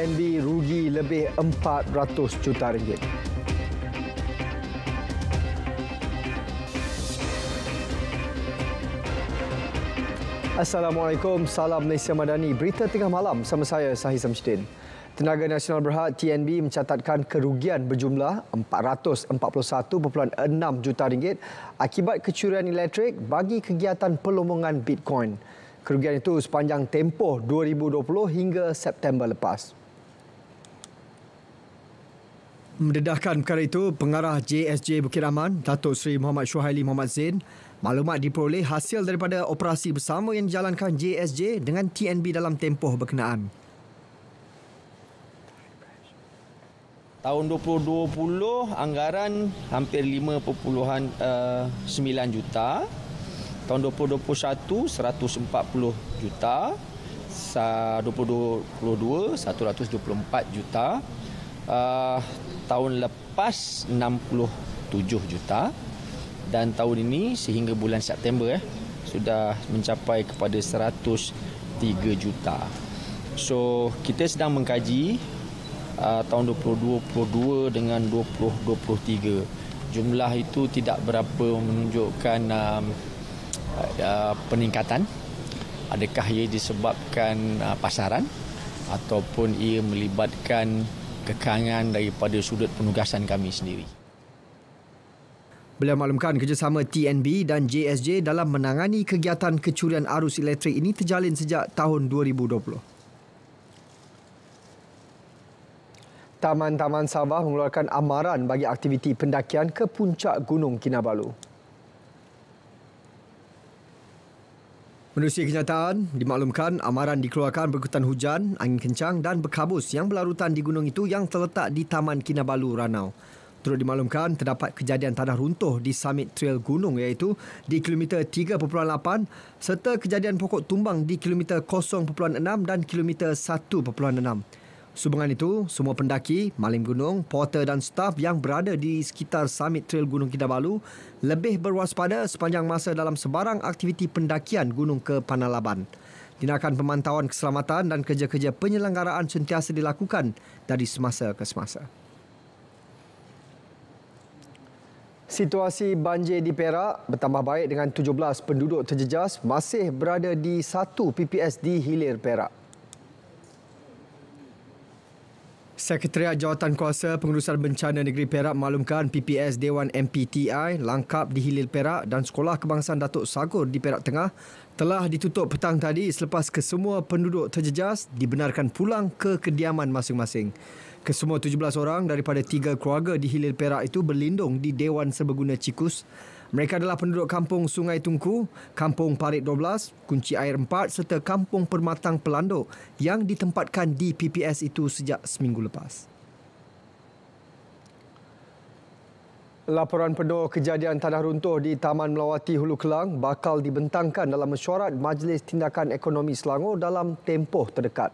TNB rugi lebih 400 juta ringgit. Assalamualaikum, salam Malaysia Madani. Berita tengah malam sama saya Sahih Samsudin. Tenaga Nasional Berhad TNB mencatatkan kerugian berjumlah 441.6 juta ringgit akibat kecurian elektrik bagi kegiatan pelomongan Bitcoin. Kerugian itu sepanjang tempoh 2020 hingga September lepas. Mendedahkan perkara itu, pengarah JSJ Bukit Aman, Datuk Seri Muhammad Syuhaili Muhammad Zain, maklumat diperoleh hasil daripada operasi bersama yang dijalankan JSJ dengan TNB dalam tempoh berkenaan. Tahun 2020 anggaran hampir 5.9 juta. Tahun 2021 140 juta. 2022 124 juta. Uh, tahun lepas 67 juta. Dan tahun ini sehingga bulan September eh sudah mencapai kepada 103 juta. So kita sedang mengkaji uh, tahun 2022 dengan 2023 jumlah itu tidak berapa menunjukkan um, uh, peningkatan. Adakah ia disebabkan uh, pasaran ataupun ia melibatkan kekangan daripada sudut penugasan kami sendiri Beliau maklumkan kerjasama TNB dan JSJ dalam menangani kegiatan kecurian arus elektrik ini terjalin sejak tahun 2020. Taman-Taman Sabah mengeluarkan amaran bagi aktiviti pendakian ke puncak Gunung Kinabalu. Menerusi kenyataan, dimaklumkan amaran dikeluarkan berikutan hujan, angin kencang dan berkabus yang berlarutan di gunung itu yang terletak di Taman Kinabalu, Ranau. Turut dimaklumkan terdapat kejadian tanah runtuh di summit trail gunung iaitu di kilometer 3.8 serta kejadian pokok tumbang di kilometer 0.6 dan kilometer 1.6. Sehubungan itu, semua pendaki, malim gunung, porter dan staf yang berada di sekitar summit trail Gunung Kinabalu lebih berwaspada sepanjang masa dalam sebarang aktiviti pendakian gunung ke Panalaban. Tindakan pemantauan keselamatan dan kerja-kerja penyelenggaraan sentiasa dilakukan dari semasa ke semasa. Situasi banjir di Perak bertambah baik dengan 17 penduduk terjejas masih berada di satu PPS di Hilir Perak. Sekretariat Jawatan Kuasa Pengurusan Bencana Negeri Perak maklumkan PPS Dewan MPTI Langkap di Hilir Perak dan Sekolah Kebangsaan Datuk Sagur di Perak Tengah telah ditutup petang tadi selepas kesemua penduduk terjejas dibenarkan pulang ke kediaman masing-masing. Kesemua 17 orang daripada tiga keluarga di Hilir Perak itu berlindung di Dewan Serbaguna Cikus mereka adalah penduduk kampung Sungai Tungku, kampung Parit 12, Kunci Air 4 serta kampung Permatang Pelanduk yang ditempatkan di PPS itu sejak seminggu lepas. Laporan penuh kejadian tanah runtuh di Taman Melawati Hulu Kelang bakal dibentangkan dalam mesyuarat Majlis Tindakan Ekonomi Selangor dalam tempoh terdekat.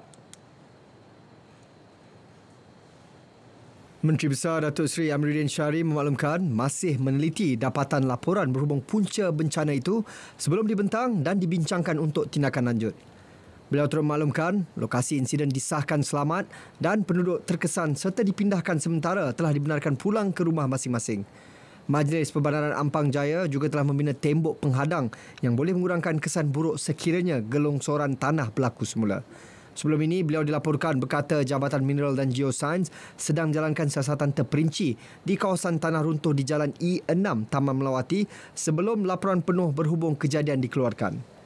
Menteri Besar Datuk Seri Amiruddin Syari memaklumkan masih meneliti dapatan laporan berhubung punca bencana itu sebelum dibentang dan dibincangkan untuk tindakan lanjut. Beliau turut memaklumkan lokasi insiden disahkan selamat dan penduduk terkesan serta dipindahkan sementara telah dibenarkan pulang ke rumah masing-masing. Majlis Perbandaran Ampang Jaya juga telah membina tembok penghadang yang boleh mengurangkan kesan buruk sekiranya gelongsoran tanah berlaku semula. Sebelum ini, beliau dilaporkan berkata Jabatan Mineral dan Geoscience sedang menjalankan siasatan terperinci di kawasan tanah runtuh di Jalan E6 Taman Melawati sebelum laporan penuh berhubung kejadian dikeluarkan.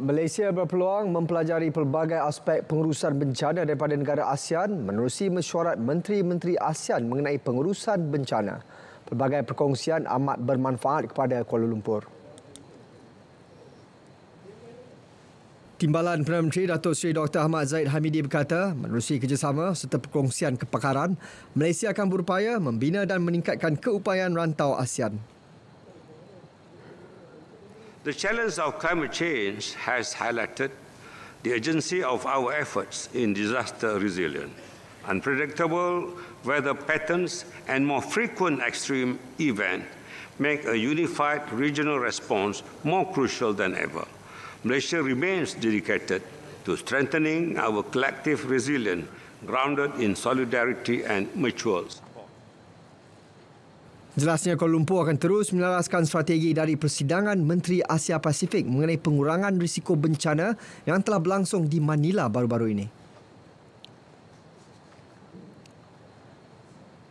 Malaysia berpeluang mempelajari pelbagai aspek pengurusan bencana daripada negara ASEAN menerusi mesyuarat Menteri-Menteri ASEAN mengenai pengurusan bencana. Pelbagai perkongsian amat bermanfaat kepada Kuala Lumpur. Timbalan Perdana Menteri Datuk Seri Dr. Ahmad Zaid Hamidi berkata, menerusi kerjasama serta perkongsian kepakaran, Malaysia akan berupaya membina dan meningkatkan keupayaan rantau ASEAN. The challenge of climate change has highlighted the urgency of our efforts in disaster resilience. Unpredictable weather patterns and more frequent extreme events make a unified regional response more crucial than ever. Malaysia remains dedicated to strengthening our collective resilience grounded in solidarity and mutual Jelasnya Kuala Lumpur akan terus menelaskan strategi dari persidangan Menteri Asia Pasifik mengenai pengurangan risiko bencana yang telah berlangsung di Manila baru-baru ini.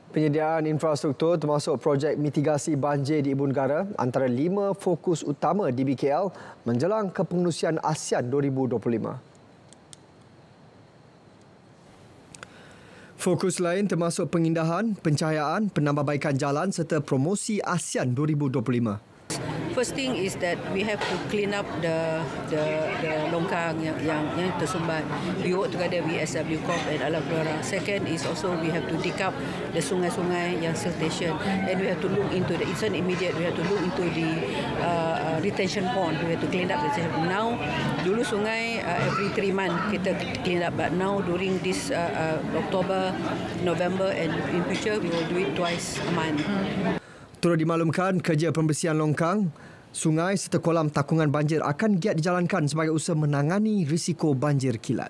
Penyediaan infrastruktur termasuk projek mitigasi banjir di Ibu Negara antara lima fokus utama di BKL menjelang kepengurusian ASEAN 2025. Fokus lain termasuk pengindahan, pencahayaan, penambahbaikan jalan serta promosi ASEAN 2025. First thing is that we have to clean up the the the longkang yang yang yang tersumbat. We work together with SW Corp and Alam Flora. Second is also we have to dig up the sungai-sungai yang siltation and we have to look into the it's an immediate we have to look into the uh, uh, retention pond. We have to clean up the retention pond. Now dulu sungai uh, every three month kita clean up but now during this uh, uh, October, November and in future we will do it twice a month. Turut dimaklumkan kerja pembersihan longkang, sungai serta kolam takungan banjir akan giat dijalankan sebagai usaha menangani risiko banjir kilat.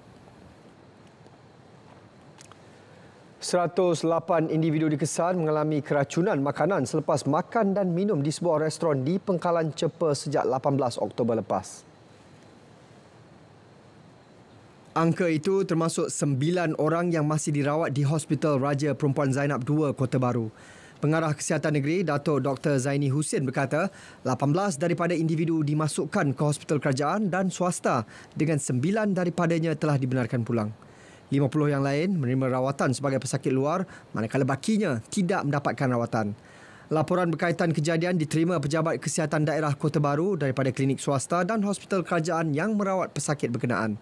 108 individu dikesan mengalami keracunan makanan selepas makan dan minum di sebuah restoran di Pengkalan Cepa sejak 18 Oktober lepas. Angka itu termasuk 9 orang yang masih dirawat di Hospital Raja Perempuan Zainab II, Kota Baru. Pengarah Kesihatan Negeri Dato Dr Zaini Hussein berkata, 18 daripada individu dimasukkan ke hospital kerajaan dan swasta dengan 9 daripadanya telah dibenarkan pulang. 50 yang lain menerima rawatan sebagai pesakit luar manakala bakinya tidak mendapatkan rawatan. Laporan berkaitan kejadian diterima Pejabat Kesihatan Daerah Kota Baru daripada klinik swasta dan hospital kerajaan yang merawat pesakit berkenaan.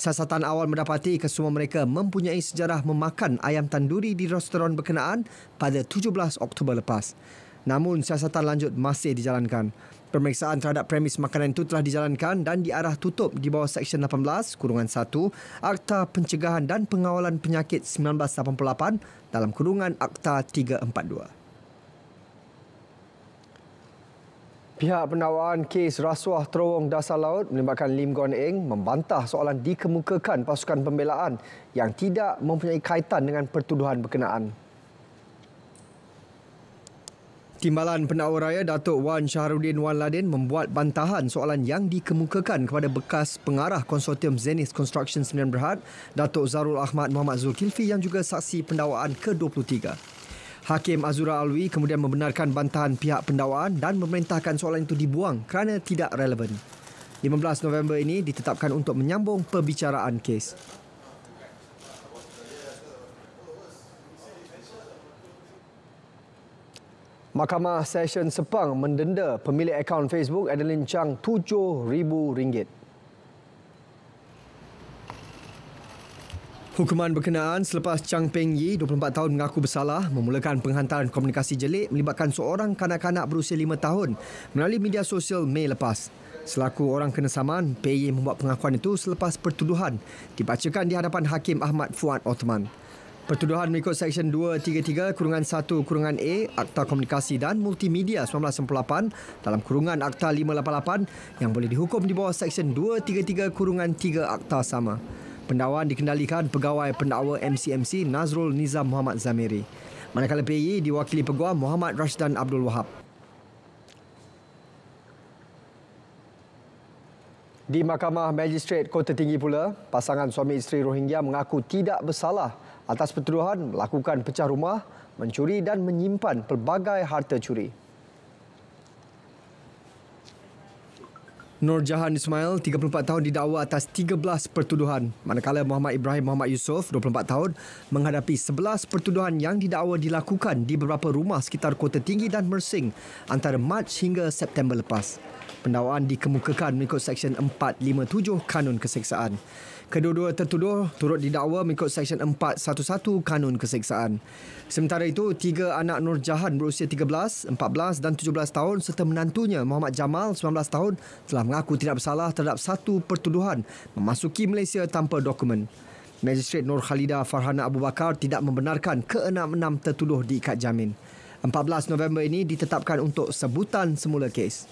Siasatan awal mendapati kesemua mereka mempunyai sejarah memakan ayam tanduri di restoran berkenaan pada 17 Oktober lepas. Namun siasatan lanjut masih dijalankan. Pemeriksaan terhadap premis makanan itu telah dijalankan dan diarah tutup di bawah Seksyen 18, Kurungan 1, Akta Pencegahan dan Pengawalan Penyakit 1988 dalam Kurungan Akta 342. Pihak pendakwaan kes rasuah terowong dasar laut melibatkan Lim Guan Eng membantah soalan dikemukakan pasukan pembelaan yang tidak mempunyai kaitan dengan pertuduhan berkenaan. Timbalan Pendakwa Raya Datuk Wan Syahrudin Wan Ladin membuat bantahan soalan yang dikemukakan kepada bekas pengarah konsortium Zenith Construction Sembilan Berhad, Datuk Zarul Ahmad Muhammad Zulkifli yang juga saksi pendakwaan ke-23. Hakim Azura Alwi kemudian membenarkan bantahan pihak pendakwaan dan memerintahkan soalan itu dibuang kerana tidak relevan. 15 November ini ditetapkan untuk menyambung perbicaraan kes. Mahkamah Session Sepang mendenda pemilik akaun Facebook Adeline Chang RM7,000. Hukuman berkenaan selepas Chang Peng Yi, 24 tahun mengaku bersalah memulakan penghantaran komunikasi jelik melibatkan seorang kanak-kanak berusia 5 tahun melalui media sosial Mei lepas. Selaku orang kena saman, Pei Yi membuat pengakuan itu selepas pertuduhan dibacakan di hadapan Hakim Ahmad Fuad Othman. Pertuduhan mengikut Seksyen 233 Kurungan 1 Kurungan A Akta Komunikasi dan Multimedia 1998 dalam Kurungan Akta 588 yang boleh dihukum di bawah Seksyen 233 Kurungan 3 Akta sama. Pendakwaan dikendalikan pegawai pendakwa MCMC Nazrul Nizam Muhammad Zamiri. Manakala PI diwakili peguam Muhammad Rashdan Abdul Wahab. Di Mahkamah Magistrate Kota Tinggi pula, pasangan suami isteri Rohingya mengaku tidak bersalah atas pertuduhan melakukan pecah rumah, mencuri dan menyimpan pelbagai harta curi. Nur Jahan Ismail, 34 tahun didakwa atas 13 pertuduhan. Manakala Muhammad Ibrahim Muhammad Yusof, 24 tahun, menghadapi 11 pertuduhan yang didakwa dilakukan di beberapa rumah sekitar Kota Tinggi dan Mersing antara Mac hingga September lepas. Pendakwaan dikemukakan mengikut Seksyen 457 Kanun Keseksaan. Kedua-dua tertuduh turut didakwa mengikut Seksyen 411 Kanun Keseksaan. Sementara itu, tiga anak Nur Jahan berusia 13, 14 dan 17 tahun serta menantunya Muhammad Jamal 19 tahun telah mengaku tidak bersalah terhadap satu pertuduhan memasuki Malaysia tanpa dokumen. Magistrate Nur Khalida Farhana Abu Bakar tidak membenarkan keenam-enam tertuduh diikat jamin. 14 November ini ditetapkan untuk sebutan semula kes.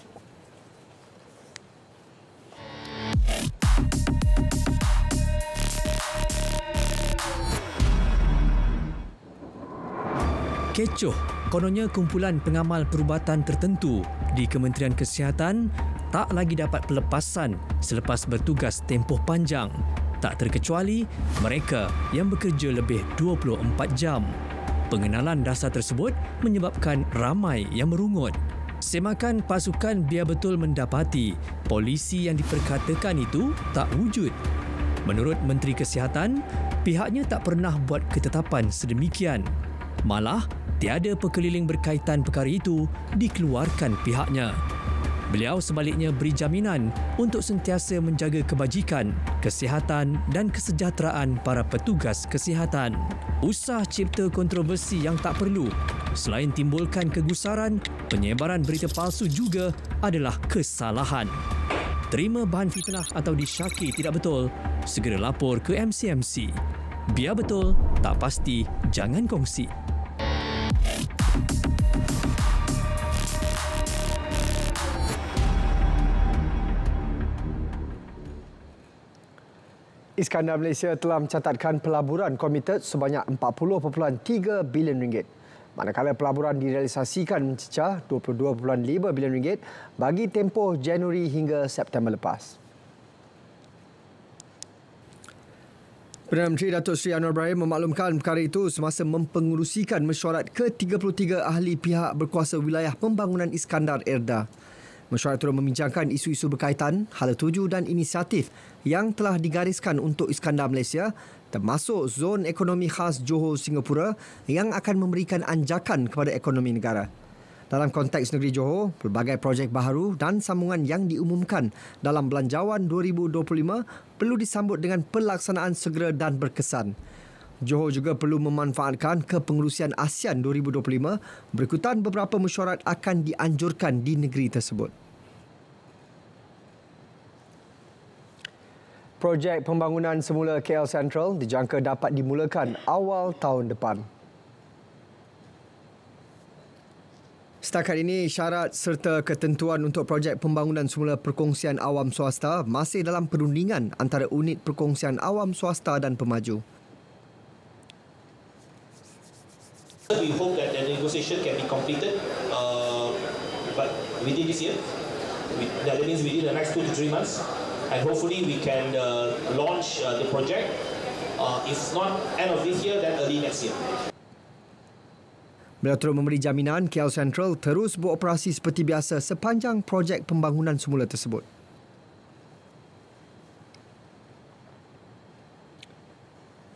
Kecoh, kononnya kumpulan pengamal perubatan tertentu di Kementerian Kesihatan tak lagi dapat pelepasan selepas bertugas tempoh panjang. Tak terkecuali mereka yang bekerja lebih 24 jam. Pengenalan dasar tersebut menyebabkan ramai yang merungut. Semakan pasukan biar betul mendapati polisi yang diperkatakan itu tak wujud. Menurut Menteri Kesihatan, pihaknya tak pernah buat ketetapan sedemikian. Malah, tiada pekeliling berkaitan perkara itu dikeluarkan pihaknya. Beliau sebaliknya beri jaminan untuk sentiasa menjaga kebajikan, kesihatan dan kesejahteraan para petugas kesihatan. Usah cipta kontroversi yang tak perlu. Selain timbulkan kegusaran, penyebaran berita palsu juga adalah kesalahan. Terima bahan fitnah atau disyaki tidak betul, segera lapor ke MCMC. Biar betul, tak pasti, jangan kongsi. Iskandar Malaysia telah mencatatkan pelaburan komited sebanyak 40.3 bilion ringgit. Manakala pelaburan direalisasikan mencecah 22.5 bilion ringgit bagi tempoh Januari hingga September lepas. Perdana Menteri Datuk Seri Anwar Ibrahim memaklumkan perkara itu semasa mempengurusikan mesyuarat ke-33 ahli pihak berkuasa wilayah pembangunan Iskandar Erda. Mesyuarat turut membincangkan isu-isu berkaitan, hala tuju dan inisiatif yang telah digariskan untuk Iskandar Malaysia termasuk zon ekonomi khas Johor Singapura yang akan memberikan anjakan kepada ekonomi negara. Dalam konteks negeri Johor, pelbagai projek baharu dan sambungan yang diumumkan dalam Belanjawan 2025 perlu disambut dengan pelaksanaan segera dan berkesan. Johor juga perlu memanfaatkan kepengurusian ASEAN 2025 berikutan beberapa mesyuarat akan dianjurkan di negeri tersebut. Projek pembangunan semula KL Central dijangka dapat dimulakan awal tahun depan. Setakat ini, syarat serta ketentuan untuk projek pembangunan semula perkongsian awam swasta masih dalam perundingan antara unit perkongsian awam swasta dan pemaju. We hope that the negotiation can be completed uh, but within this year. We, that means within the next two to three months. And hopefully we can uh, launch uh, the project. Uh, if not end of this year, then early next year. Beliau terus memberi jaminan KL Central terus beroperasi seperti biasa sepanjang projek pembangunan semula tersebut.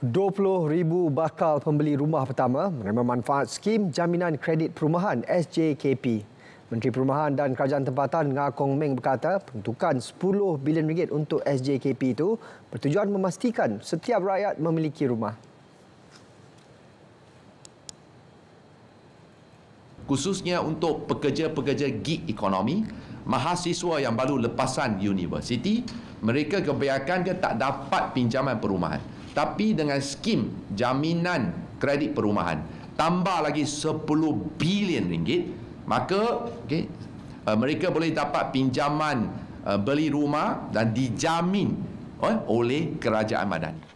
20,000 bakal pembeli rumah pertama menerima manfaat skim jaminan kredit perumahan SJKP. Menteri Perumahan dan Kerajaan Tempatan Nga Kong Meng berkata peruntukan 10 bilion ringgit untuk SJKP itu bertujuan memastikan setiap rakyat memiliki rumah. Khususnya untuk pekerja-pekerja gig ekonomi, mahasiswa yang baru lepasan universiti, mereka kebanyakan ke tak dapat pinjaman perumahan tapi dengan skim jaminan kredit perumahan tambah lagi 10 bilion ringgit maka okay, uh, mereka boleh dapat pinjaman uh, beli rumah dan dijamin uh, oleh kerajaan madani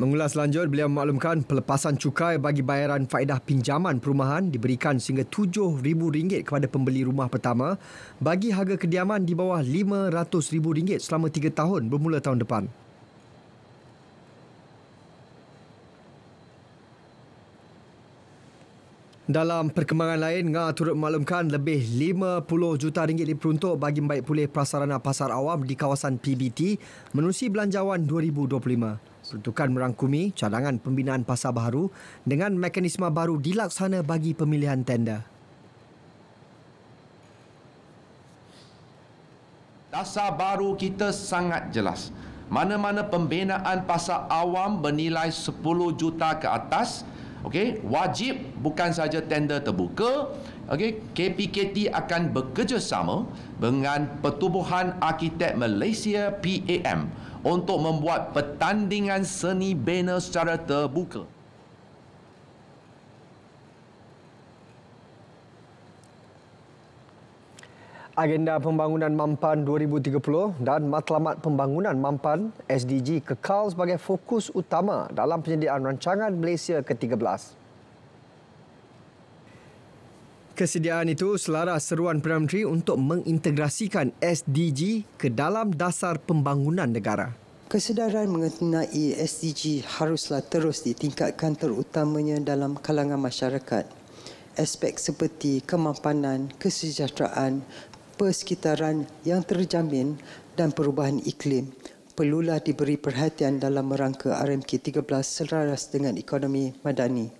Mengulas lanjut, beliau memaklumkan pelepasan cukai bagi bayaran faedah pinjaman perumahan diberikan sehingga RM7,000 kepada pembeli rumah pertama bagi harga kediaman di bawah RM500,000 selama 3 tahun bermula tahun depan. Dalam perkembangan lain, Nga turut memaklumkan lebih 50 juta ringgit diperuntuk bagi membaik pulih prasarana pasar awam di kawasan PBT menerusi Belanjawan 2025. Peruntukan merangkumi cadangan pembinaan pasar baru dengan mekanisme baru dilaksana bagi pemilihan tender. Dasar baru kita sangat jelas. Mana-mana pembinaan pasar awam bernilai 10 juta ke atas, Okey, wajib bukan saja tender terbuka, okey, KPKT akan bekerjasama dengan Pertubuhan Arkitek Malaysia PAM untuk membuat pertandingan seni banner secara terbuka. Agenda Pembangunan Mampan 2030 dan Matlamat Pembangunan Mampan SDG kekal sebagai fokus utama dalam penyediaan rancangan Malaysia ke-13. Kesediaan itu selaras seruan Perdana Menteri untuk mengintegrasikan SDG ke dalam dasar pembangunan negara. Kesedaran mengenai SDG haruslah terus ditingkatkan terutamanya dalam kalangan masyarakat. Aspek seperti kemampanan, kesejahteraan, persekitaran yang terjamin dan perubahan iklim perlulah diberi perhatian dalam merangka RMK 13 selaras dengan ekonomi madani.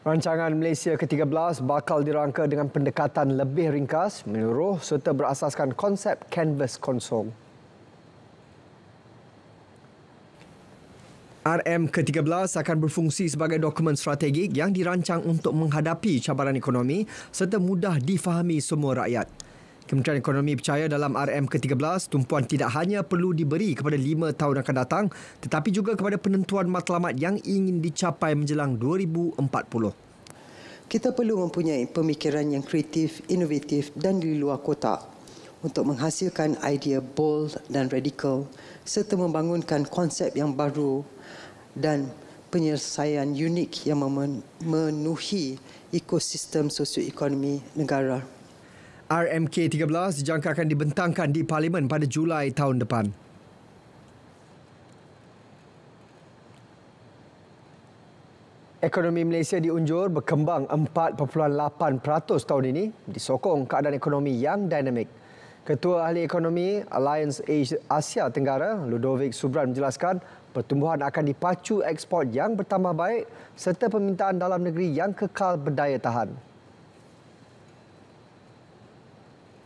Rancangan Malaysia ke-13 bakal dirangka dengan pendekatan lebih ringkas, menyeluruh serta berasaskan konsep canvas konsol. RM ke-13 akan berfungsi sebagai dokumen strategik yang dirancang untuk menghadapi cabaran ekonomi serta mudah difahami semua rakyat. Kementerian Ekonomi percaya dalam RM ke-13, tumpuan tidak hanya perlu diberi kepada lima tahun akan datang tetapi juga kepada penentuan matlamat yang ingin dicapai menjelang 2040. Kita perlu mempunyai pemikiran yang kreatif, inovatif dan di luar kotak untuk menghasilkan idea bold dan radikal serta membangunkan konsep yang baru dan penyelesaian unik yang memenuhi ekosistem sosioekonomi negara. RMK13 dijangka akan dibentangkan di Parlimen pada Julai tahun depan. Ekonomi Malaysia diunjur berkembang 4.8% tahun ini disokong keadaan ekonomi yang dinamik. Ketua Ahli Ekonomi Alliance Asia Tenggara, Ludovic Subran menjelaskan pertumbuhan akan dipacu ekspor yang bertambah baik serta permintaan dalam negeri yang kekal berdaya tahan.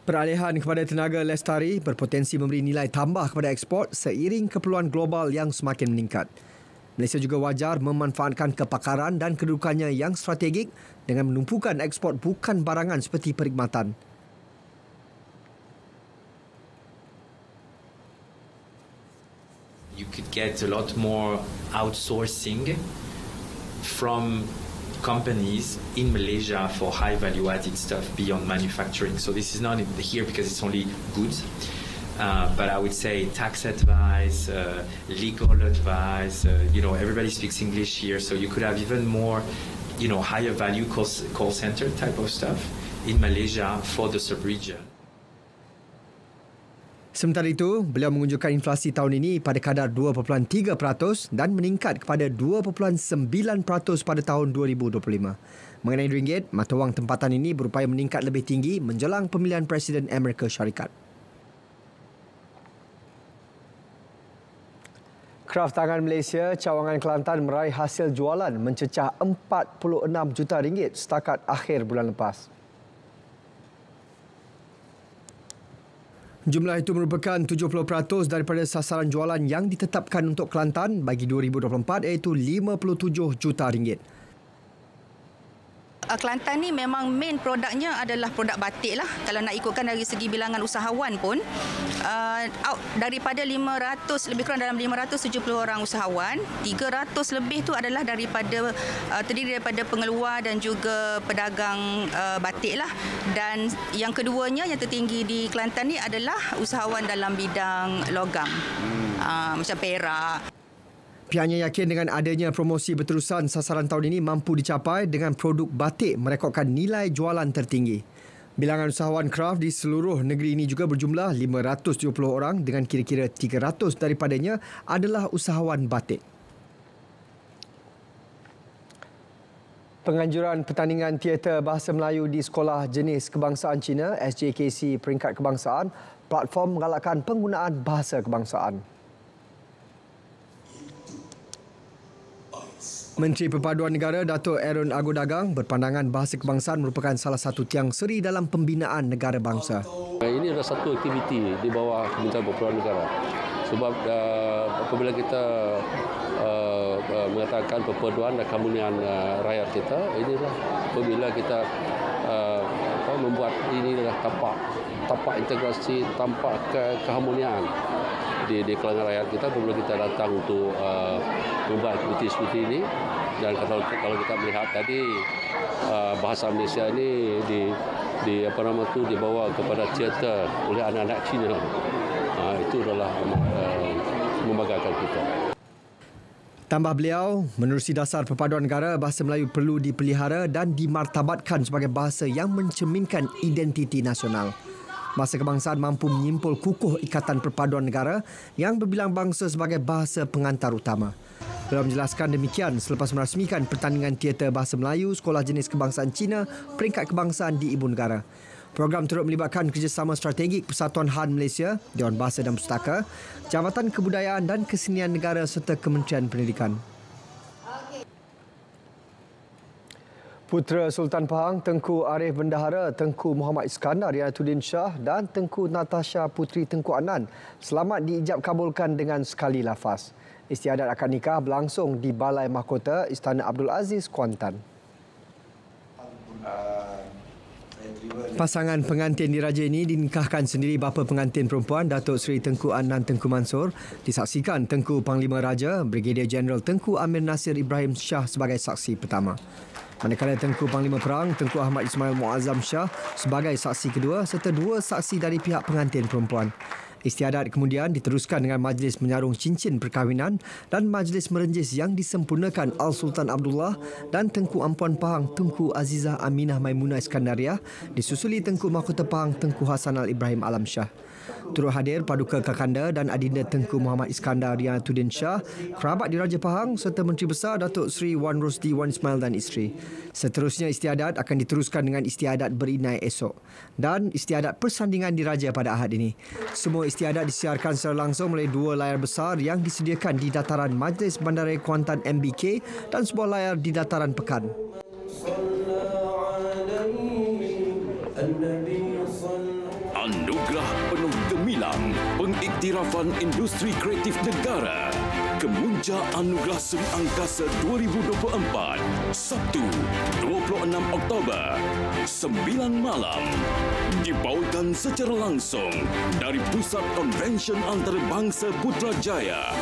Peralihan kepada tenaga lestari berpotensi memberi nilai tambah kepada ekspor seiring keperluan global yang semakin meningkat. Malaysia juga wajar memanfaatkan kepakaran dan kedudukannya yang strategik dengan menumpukan ekspor bukan barangan seperti perkhidmatan. You could get a lot more outsourcing from companies in Malaysia for high value added stuff beyond manufacturing. So this is not here because it's only goods. Uh, but I would say tax advice, uh, legal advice. Uh, you know, everybody speaks English here, so you could have even more, you know, higher value call, call center type of stuff in Malaysia for the sub-region. Sementara itu, beliau mengunjukkan inflasi tahun ini pada kadar 2.3% dan meningkat kepada 2.9% pada tahun 2025. Mengenai ringgit, mata wang tempatan ini berupaya meningkat lebih tinggi menjelang pemilihan Presiden Amerika Syarikat. Kraft Tangan Malaysia, Cawangan Kelantan meraih hasil jualan mencecah 46 juta ringgit setakat akhir bulan lepas. Jumlah itu merupakan 70% daripada sasaran jualan yang ditetapkan untuk Kelantan bagi 2024 iaitu 57 juta ringgit. Uh, Kelantan ni memang main produknya adalah produk batik lah. Kalau nak ikutkan dari segi bilangan usahawan pun, uh, out daripada 500, lebih kurang dalam 570 orang usahawan, 300 lebih tu adalah daripada, uh, terdiri daripada pengeluar dan juga pedagang uh, batik lah. Dan yang keduanya, yang tertinggi di Kelantan ni adalah usahawan dalam bidang logam. Uh, macam perak. Pihaknya yakin dengan adanya promosi berterusan sasaran tahun ini mampu dicapai dengan produk batik merekodkan nilai jualan tertinggi. Bilangan usahawan kraft di seluruh negeri ini juga berjumlah 570 orang dengan kira-kira 300 daripadanya adalah usahawan batik. Penganjuran pertandingan teater bahasa Melayu di Sekolah Jenis Kebangsaan Cina SJKC peringkat kebangsaan platform menggalakkan penggunaan bahasa kebangsaan. Menteri Perpaduan Negara Datuk Aaron Agodagang berpandangan bahasa kebangsaan merupakan salah satu tiang seri dalam pembinaan negara bangsa. Ini adalah satu aktiviti di bawah Kementerian Perpaduan Negara. Sebab uh, apabila kita uh, uh, mengatakan perpaduan dan kemunian uh, rakyat kita, inilah apabila kita uh, membuat ini adalah tapak tapak integrasi, tampak ke keharmonian di, di kalangan rakyat kita apabila kita datang untuk uh, membuat aktiviti seperti ini dan kalau kalau kita melihat tadi uh, bahasa Malaysia ini di di apa nama tu dibawa kepada teater oleh anak-anak Cina uh, itu adalah uh, membanggakan kita. Tambah beliau, menerusi dasar perpaduan negara, bahasa Melayu perlu dipelihara dan dimartabatkan sebagai bahasa yang mencerminkan identiti nasional. Bahasa kebangsaan mampu menyimpul kukuh ikatan perpaduan negara yang berbilang bangsa sebagai bahasa pengantar utama. Beliau menjelaskan demikian selepas merasmikan pertandingan teater bahasa Melayu Sekolah Jenis Kebangsaan Cina peringkat kebangsaan di Ibu Negara. Program turut melibatkan kerjasama strategik Persatuan Han Malaysia, Dewan Bahasa dan Pustaka, Jabatan Kebudayaan dan Kesenian Negara serta Kementerian Pendidikan. Putera Sultan Pahang Tengku Arif Bendahara Tengku Muhammad Iskandar Riyatuddin Shah dan Tengku Natasha Putri Tengku Anan selamat diijab kabulkan dengan sekali lafaz. Istiadat akad nikah berlangsung di Balai Mahkota Istana Abdul Aziz Kuantan. Pasangan pengantin diraja ini dinikahkan sendiri bapa pengantin perempuan Datuk Seri Tengku Anan Tengku Mansur disaksikan Tengku Panglima Raja Brigadier Jeneral Tengku Amir Nasir Ibrahim Shah sebagai saksi pertama. Manakala Tengku Panglima Perang Tengku Ahmad Ismail Muazzam Shah sebagai saksi kedua serta dua saksi dari pihak pengantin perempuan. Istiadat kemudian diteruskan dengan majlis menyarung cincin perkahwinan dan majlis merenjis yang disempurnakan Al-Sultan Abdullah dan Tengku Ampuan Pahang Tengku Azizah Aminah Maimunah Iskandariah disusuli Tengku Mahkota Pahang Tengku Hasan Al-Ibrahim Alam Shah. Turut hadir Paduka Kakanda dan Adinda Tengku Muhammad Iskandar Riyatuddin Shah, kerabat diraja Pahang serta Menteri Besar Datuk Seri Wan Rosdi Wan Ismail dan isteri. Seterusnya istiadat akan diteruskan dengan istiadat berinai esok dan istiadat persandingan diraja pada ahad ini. Semua istiadat disiarkan secara langsung melalui dua layar besar yang disediakan di dataran Majlis Bandaraya Kuantan MBK dan sebuah layar di dataran Pekan. Pengiktirafan industri kreatif negara. Kemunca Anugerah Seri Angkasa 2024 Sabtu 26 Oktober 9 malam dibawakan secara langsung dari Pusat Konvensyen Antarabangsa Putrajaya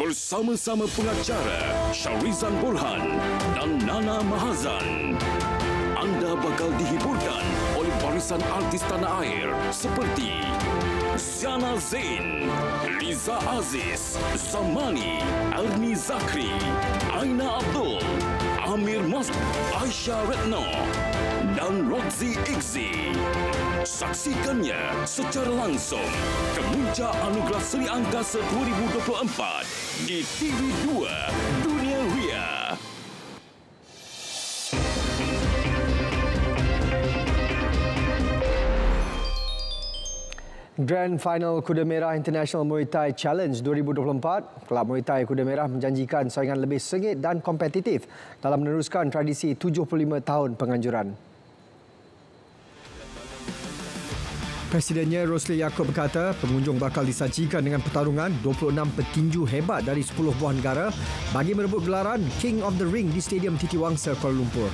bersama-sama pengacara Syarizan Burhan dan Nana Mahazan. Anda bakal dihiburkan oleh barisan artis tanah air seperti Siana Zain, Liza Aziz, Zamani, Erni Zakri, Aina Abdul, Amir Mas, Aisyah Retno dan Roxy Ixi. Saksikannya secara langsung Kemunca Anugerah Seri Angkasa 2024 di TV2 Grand Final Kuda Merah International Muay Thai Challenge 2024, Kelab Muay Thai Kuda Merah menjanjikan saingan lebih sengit dan kompetitif dalam meneruskan tradisi 75 tahun penganjuran. Presidennya Rosli Yaakob berkata pengunjung bakal disajikan dengan pertarungan 26 petinju hebat dari 10 buah negara bagi merebut gelaran King of the Ring di Stadium Titi Wangsa Kuala Lumpur.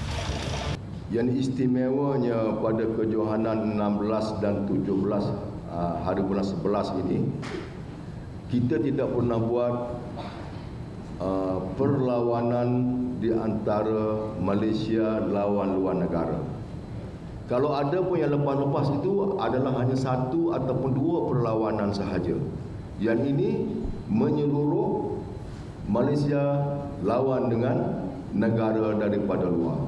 Yang istimewanya pada kejohanan 16 dan 17 Ah, hari bulan 11 ini kita tidak pernah buat uh, perlawanan di antara Malaysia lawan luar negara. Kalau ada pun yang lepas-lepas itu adalah hanya satu ataupun dua perlawanan sahaja. Yang ini menyeluruh Malaysia lawan dengan negara daripada luar.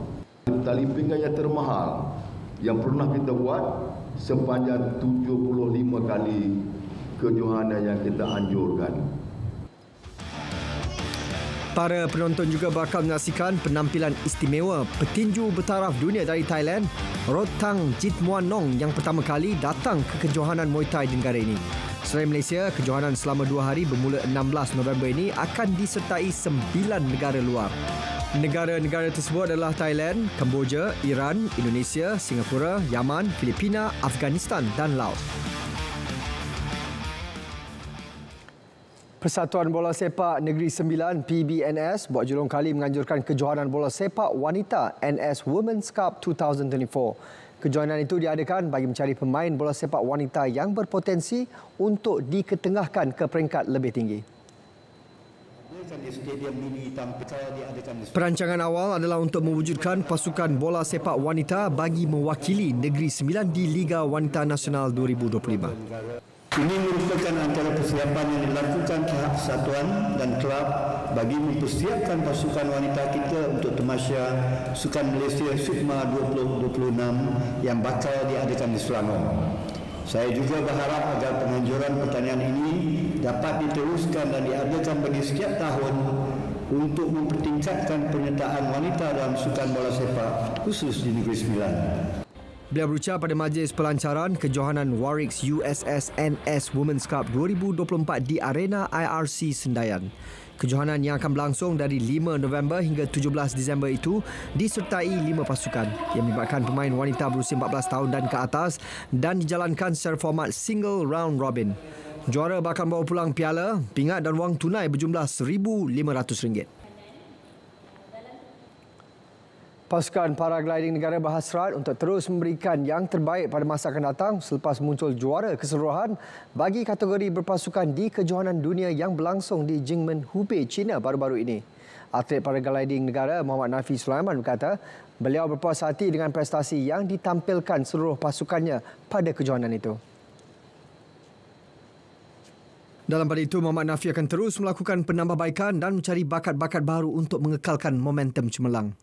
Tali pinggang yang termahal yang pernah kita buat sepanjang 75 kali kejohanan yang kita anjurkan. Para penonton juga bakal menyaksikan penampilan istimewa petinju bertaraf dunia dari Thailand, Rotang Jitmuanong yang pertama kali datang ke kejohanan Muay Thai di negara ini. Selain Malaysia, kejohanan selama dua hari bermula 16 November ini akan disertai sembilan negara luar. Negara-negara tersebut adalah Thailand, Kemboja, Iran, Indonesia, Singapura, Yaman, Filipina, Afghanistan dan Laos. Persatuan Bola Sepak Negeri Sembilan PBNS buat julung kali menganjurkan kejohanan bola sepak wanita NS Women's Cup 2024. Kejohanan itu diadakan bagi mencari pemain bola sepak wanita yang berpotensi untuk diketengahkan ke peringkat lebih tinggi. Perancangan awal adalah untuk mewujudkan pasukan bola sepak wanita bagi mewakili Negeri Sembilan di Liga Wanita Nasional 2025. Ini merupakan antara persiapan yang dilakukan pihak satuan dan kelab bagi mempersiapkan pasukan wanita kita untuk temasya Sukan Malaysia SUKMA 2026 yang bakal diadakan di Selangor. Saya juga berharap agar penganjuran pertanian ini dapat diteruskan dan diadakan bagi setiap tahun untuk mempertingkatkan penyertaan wanita dalam sukan bola sepak khusus di Negeri Sembilan. Beliau berucap pada majlis pelancaran kejohanan Warwick's USS NS Women's Cup 2024 di Arena IRC Sendayan. Kejohanan yang akan berlangsung dari 5 November hingga 17 Disember itu disertai lima pasukan yang melibatkan pemain wanita berusia 14 tahun dan ke atas dan dijalankan secara format single round robin. Juara bakal bawa pulang piala, pingat dan wang tunai berjumlah RM1,500. Pasukan paragliding negara berhasrat untuk terus memberikan yang terbaik pada masa akan datang selepas muncul juara keseluruhan bagi kategori berpasukan di kejohanan dunia yang berlangsung di Jingmen, Hubei, China baru-baru ini. Atlet paragliding negara Muhammad Nafi Sulaiman berkata beliau berpuas hati dengan prestasi yang ditampilkan seluruh pasukannya pada kejohanan itu. Dalam pada itu, Muhammad Nafi akan terus melakukan penambahbaikan dan mencari bakat-bakat baru untuk mengekalkan momentum cemerlang.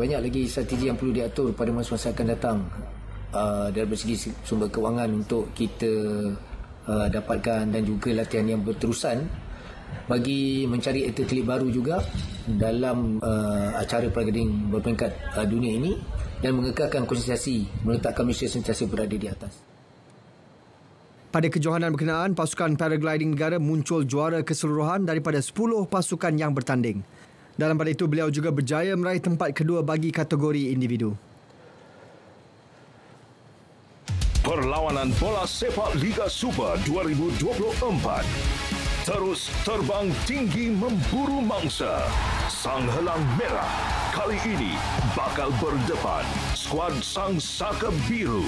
banyak lagi strategi yang perlu diatur pada masa-masa akan datang uh, dari segi sumber kewangan untuk kita uh, dapatkan dan juga latihan yang berterusan bagi mencari atlet baru juga dalam uh, acara paragliding berperingkat uh, dunia ini dan mengekalkan konsistensi meletakkan Malaysia sentiasa berada di atas. Pada kejohanan berkenaan, pasukan paragliding negara muncul juara keseluruhan daripada 10 pasukan yang bertanding. Dalam pada itu, beliau juga berjaya meraih tempat kedua bagi kategori individu. Perlawanan bola sepak Liga Super 2024 terus terbang tinggi memburu mangsa. Sang Helang Merah kali ini bakal berdepan skuad Sang Saka Biru.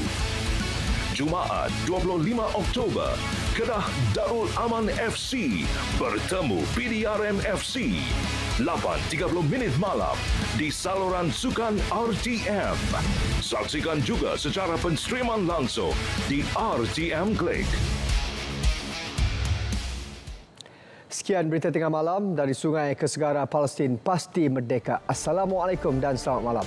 Jumaat 25 Oktober, Kedah Darul Aman FC bertemu PDRM FC 8.30 minit malam di saluran Sukan RTM. Saksikan juga secara penstreaman langsung di RTM Click. Sekian berita tengah malam dari Sungai ke Segara Palestin Pasti Merdeka. Assalamualaikum dan selamat malam.